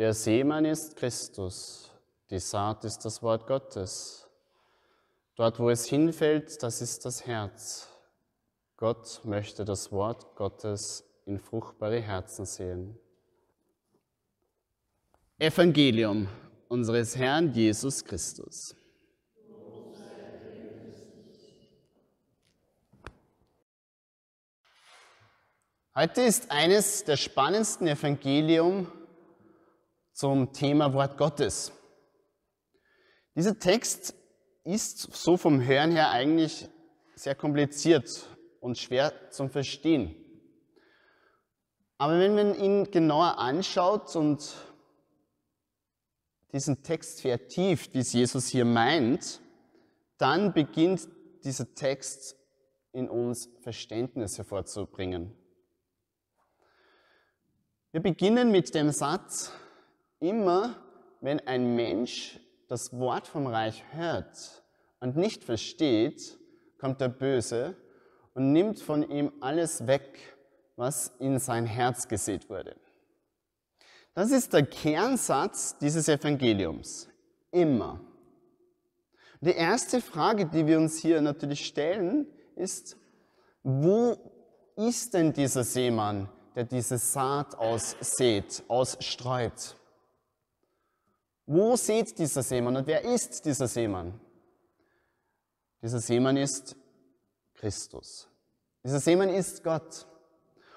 Der Seemann ist Christus, die Saat ist das Wort Gottes. Dort, wo es hinfällt, das ist das Herz. Gott möchte das Wort Gottes in fruchtbare Herzen sehen. Evangelium unseres Herrn Jesus Christus. Heute ist eines der spannendsten Evangelium zum Thema Wort Gottes. Dieser Text ist so vom Hören her eigentlich sehr kompliziert und schwer zum Verstehen. Aber wenn man ihn genauer anschaut und diesen Text vertieft, wie es Jesus hier meint, dann beginnt dieser Text in uns Verständnis hervorzubringen. Wir beginnen mit dem Satz, immer wenn ein Mensch das Wort vom Reich hört und nicht versteht, kommt der Böse und nimmt von ihm alles weg, was in sein Herz gesät wurde. Das ist der Kernsatz dieses Evangeliums. Immer. Die erste Frage, die wir uns hier natürlich stellen, ist, wo ist denn dieser Seemann, der diese Saat aussät, ausstreut. Wo sät dieser Seemann und wer ist dieser Seemann? Dieser Seemann ist Christus. Dieser Seemann ist Gott.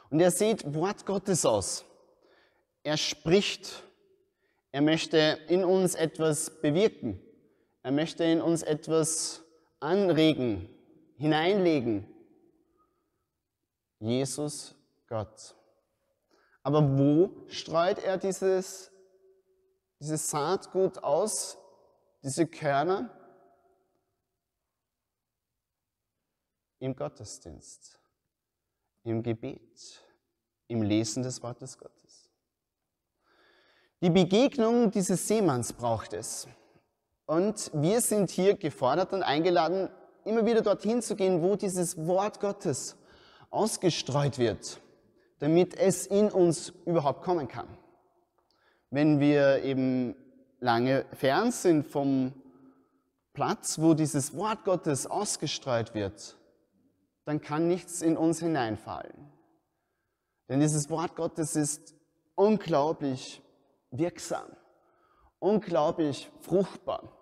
Und er sieht Wort Gottes aus. Er spricht. Er möchte in uns etwas bewirken. Er möchte in uns etwas anregen, hineinlegen. Jesus, Gott. Aber wo streut er dieses, dieses Saatgut aus, diese Körner? Im Gottesdienst, im Gebet, im Lesen des Wortes Gottes. Die Begegnung dieses Seemanns braucht es. Und wir sind hier gefordert und eingeladen, immer wieder dorthin zu gehen, wo dieses Wort Gottes ausgestreut wird damit es in uns überhaupt kommen kann. Wenn wir eben lange fern sind vom Platz, wo dieses Wort Gottes ausgestreut wird, dann kann nichts in uns hineinfallen. Denn dieses Wort Gottes ist unglaublich wirksam, unglaublich fruchtbar,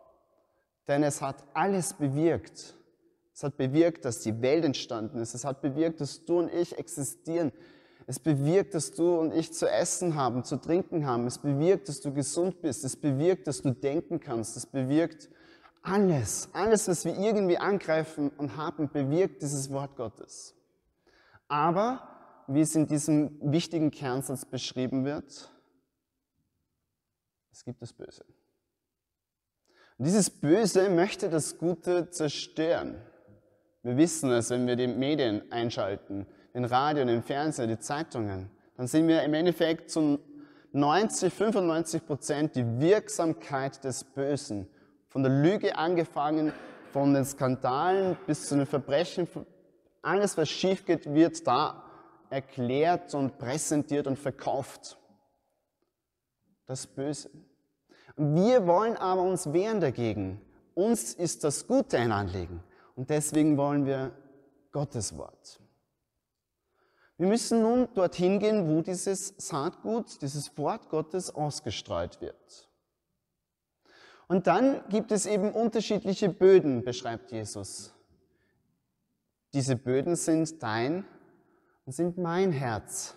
denn es hat alles bewirkt. Es hat bewirkt, dass die Welt entstanden ist. Es hat bewirkt, dass du und ich existieren. Es bewirkt, dass du und ich zu essen haben, zu trinken haben. Es bewirkt, dass du gesund bist. Es bewirkt, dass du denken kannst. Es bewirkt alles, alles, was wir irgendwie angreifen und haben, bewirkt dieses Wort Gottes. Aber, wie es in diesem wichtigen Kernsatz beschrieben wird, es gibt das Böse. Und dieses Böse möchte das Gute zerstören. Wir wissen es, wenn wir die Medien einschalten den Radio, den Fernseher, die Zeitungen, dann sehen wir im Endeffekt zu 90, 95 Prozent die Wirksamkeit des Bösen. Von der Lüge angefangen, von den Skandalen bis zu den Verbrechen, alles was schief geht, wird da erklärt und präsentiert und verkauft. Das Böse. Wir wollen aber uns wehren dagegen. Uns ist das Gute ein Anliegen. Und deswegen wollen wir Gottes Wort. Wir müssen nun dorthin gehen, wo dieses Saatgut, dieses Wort Gottes ausgestreut wird. Und dann gibt es eben unterschiedliche Böden, beschreibt Jesus. Diese Böden sind dein und sind mein Herz.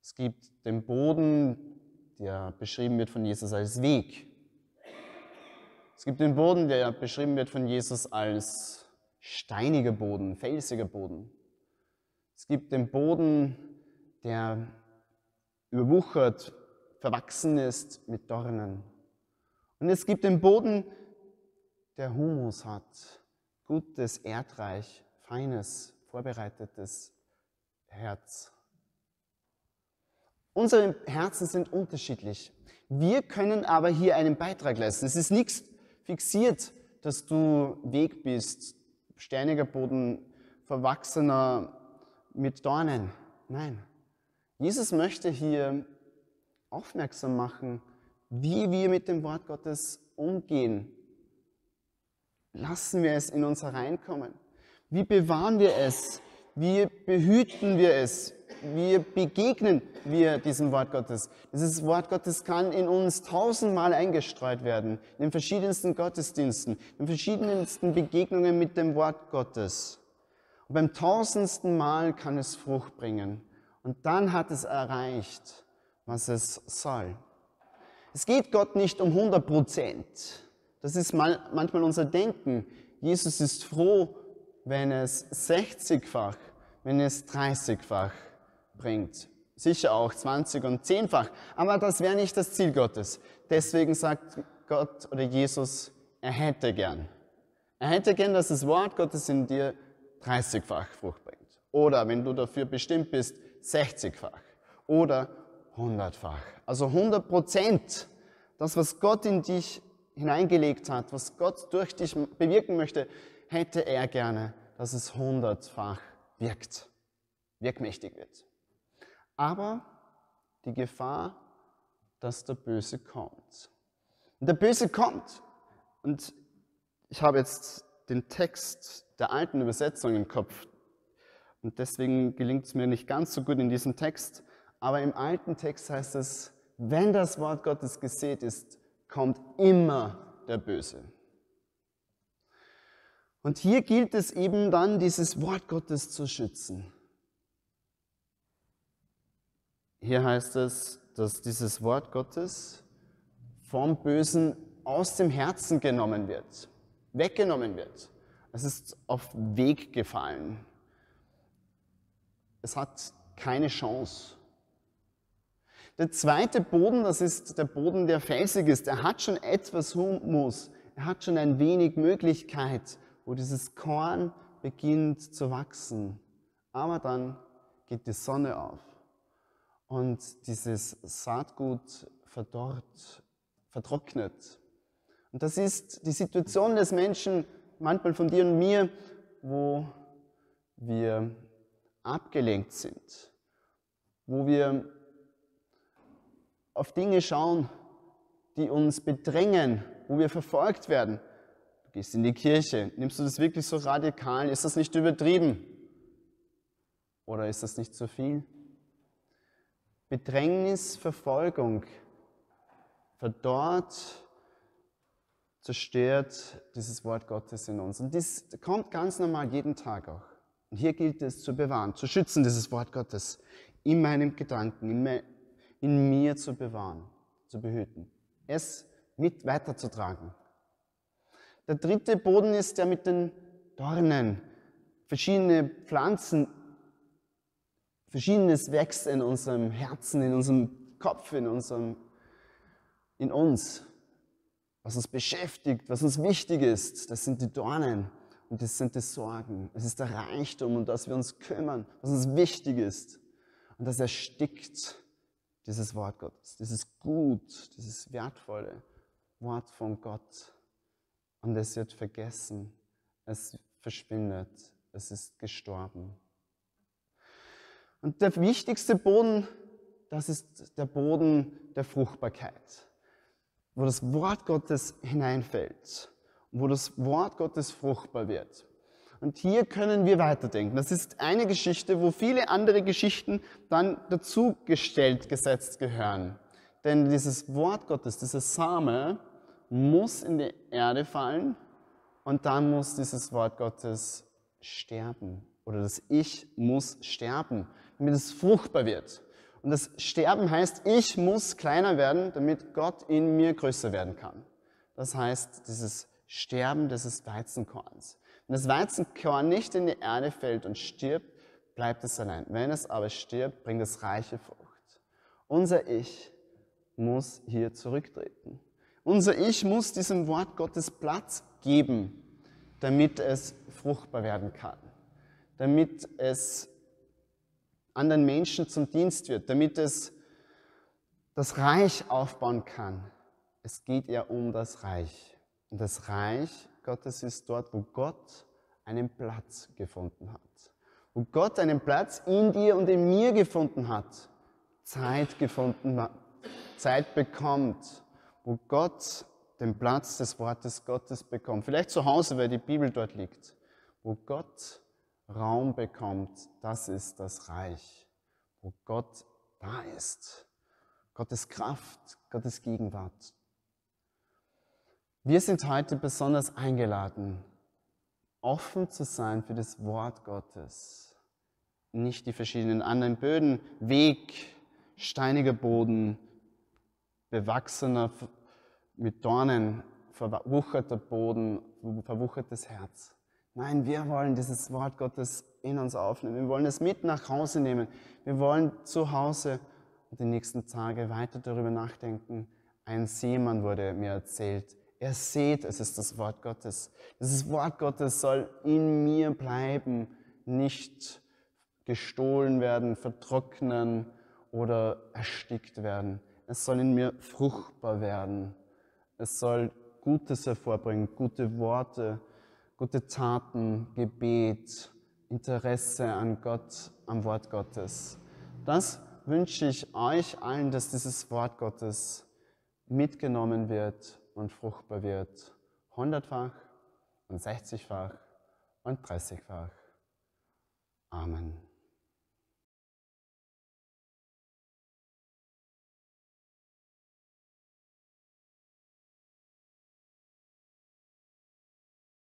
Es gibt den Boden, der beschrieben wird von Jesus als Weg. Es gibt den Boden, der beschrieben wird von Jesus als steiniger Boden, felsiger Boden. Es gibt den Boden, der überwuchert, verwachsen ist mit Dornen. Und es gibt den Boden, der Humus hat, gutes Erdreich, feines, vorbereitetes Herz. Unsere Herzen sind unterschiedlich. Wir können aber hier einen Beitrag leisten. Es ist nichts fixiert, dass du Weg bist, steiniger Boden, verwachsener mit Dornen. Nein. Jesus möchte hier aufmerksam machen, wie wir mit dem Wort Gottes umgehen. Lassen wir es in uns hereinkommen. Wie bewahren wir es? Wie behüten wir es? Wie begegnen wir diesem Wort Gottes? Dieses Wort Gottes kann in uns tausendmal eingestreut werden, in den verschiedensten Gottesdiensten, in den verschiedensten Begegnungen mit dem Wort Gottes. Und beim tausendsten Mal kann es Frucht bringen. Und dann hat es erreicht, was es soll. Es geht Gott nicht um 100 Prozent. Das ist manchmal unser Denken. Jesus ist froh, wenn es 60-fach, wenn es 30-fach bringt. Sicher auch 20 und 10-fach. Aber das wäre nicht das Ziel Gottes. Deswegen sagt Gott oder Jesus, er hätte gern. Er hätte gern, dass das Wort Gottes in dir 30-fach Frucht bringt. Oder wenn du dafür bestimmt bist, 60-fach. Oder 100-fach. Also 100 Prozent. Das, was Gott in dich hineingelegt hat, was Gott durch dich bewirken möchte, hätte er gerne, dass es hundertfach wirkt, wirkmächtig wird. Aber die Gefahr, dass der Böse kommt. Und der Böse kommt. Und ich habe jetzt den Text der alten Übersetzung im Kopf. Und deswegen gelingt es mir nicht ganz so gut in diesem Text. Aber im alten Text heißt es, wenn das Wort Gottes gesät ist, kommt immer der Böse. Und hier gilt es eben dann, dieses Wort Gottes zu schützen. Hier heißt es, dass dieses Wort Gottes vom Bösen aus dem Herzen genommen wird, weggenommen wird. Es ist auf Weg gefallen. Es hat keine Chance. Der zweite Boden, das ist der Boden, der felsig ist. Er hat schon etwas Humus. Er hat schon ein wenig Möglichkeit, wo dieses Korn beginnt zu wachsen. Aber dann geht die Sonne auf und dieses Saatgut verdorrt, vertrocknet. Und das ist die Situation des Menschen, manchmal von dir und mir, wo wir abgelenkt sind, wo wir auf Dinge schauen, die uns bedrängen, wo wir verfolgt werden. Du gehst in die Kirche, nimmst du das wirklich so radikal? Ist das nicht übertrieben? Oder ist das nicht zu viel? Bedrängnis, Verfolgung verdorrt, zerstört dieses Wort Gottes in uns. Und das kommt ganz normal jeden Tag auch. Und hier gilt es zu bewahren, zu schützen, dieses Wort Gottes in meinem Gedanken, in, in mir zu bewahren, zu behüten, es mit weiterzutragen. Der dritte Boden ist der mit den Dornen. Verschiedene Pflanzen, verschiedenes wächst in unserem Herzen, in unserem Kopf, in, unserem, in uns. Was uns beschäftigt, was uns wichtig ist, das sind die Dornen und das sind die Sorgen. Es ist der Reichtum, um das wir uns kümmern, was uns wichtig ist. Und das erstickt dieses Wort Gottes, dieses Gut, dieses wertvolle Wort von Gott. Und es wird vergessen, es verschwindet, es ist gestorben. Und der wichtigste Boden, das ist der Boden der Fruchtbarkeit, wo das Wort Gottes hineinfällt, wo das Wort Gottes fruchtbar wird. Und hier können wir weiterdenken. Das ist eine Geschichte, wo viele andere Geschichten dann dazugestellt, gesetzt gehören. Denn dieses Wort Gottes, dieser Same, muss in die Erde fallen und dann muss dieses Wort Gottes sterben. Oder das Ich muss sterben, damit es fruchtbar wird. Und das Sterben heißt, ich muss kleiner werden, damit Gott in mir größer werden kann. Das heißt, dieses Sterben dieses Weizenkorns. Wenn das Weizenkorn nicht in die Erde fällt und stirbt, bleibt es allein. Wenn es aber stirbt, bringt es reiche Frucht. Unser Ich muss hier zurücktreten. Unser Ich muss diesem Wort Gottes Platz geben, damit es fruchtbar werden kann, damit es anderen Menschen zum Dienst wird, damit es das Reich aufbauen kann. Es geht ja um das Reich. Und das Reich Gottes ist dort, wo Gott einen Platz gefunden hat. Wo Gott einen Platz in dir und in mir gefunden hat. Zeit gefunden hat. Zeit bekommt, wo Gott den Platz des Wortes Gottes bekommt. Vielleicht zu Hause, weil die Bibel dort liegt. Wo Gott Raum bekommt, das ist das Reich. Wo Gott da ist. Gottes Kraft, Gottes Gegenwart. Wir sind heute besonders eingeladen, offen zu sein für das Wort Gottes. Nicht die verschiedenen anderen Böden, Weg, steiniger Boden, bewachsener, mit Dornen verwucherter Boden, verwuchertes Herz. Nein, wir wollen dieses Wort Gottes in uns aufnehmen. Wir wollen es mit nach Hause nehmen. Wir wollen zu Hause und die nächsten Tage weiter darüber nachdenken. Ein Seemann wurde mir erzählt. Er sieht, es ist das Wort Gottes. Dieses Wort Gottes soll in mir bleiben, nicht gestohlen werden, vertrocknen oder erstickt werden. Es soll in mir fruchtbar werden. Es soll Gutes hervorbringen, gute Worte, gute Taten, Gebet, Interesse an Gott, am Wort Gottes. Das wünsche ich euch allen, dass dieses Wort Gottes mitgenommen wird und fruchtbar wird. Hundertfach und sechzigfach und dreißigfach. Amen.